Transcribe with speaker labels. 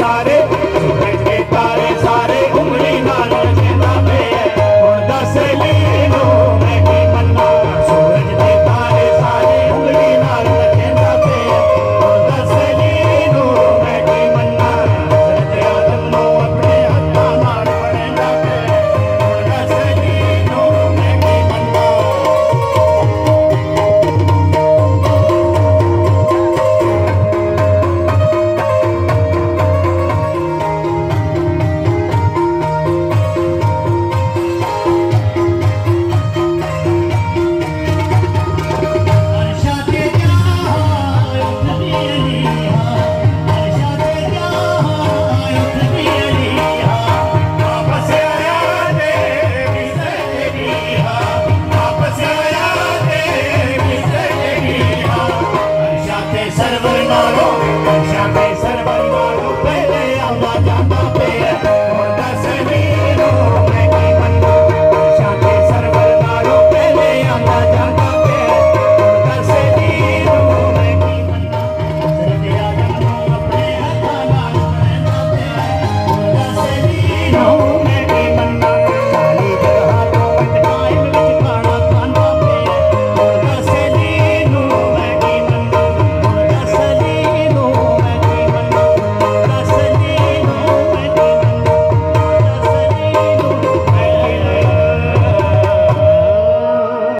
Speaker 1: सारे Malone, Jackie.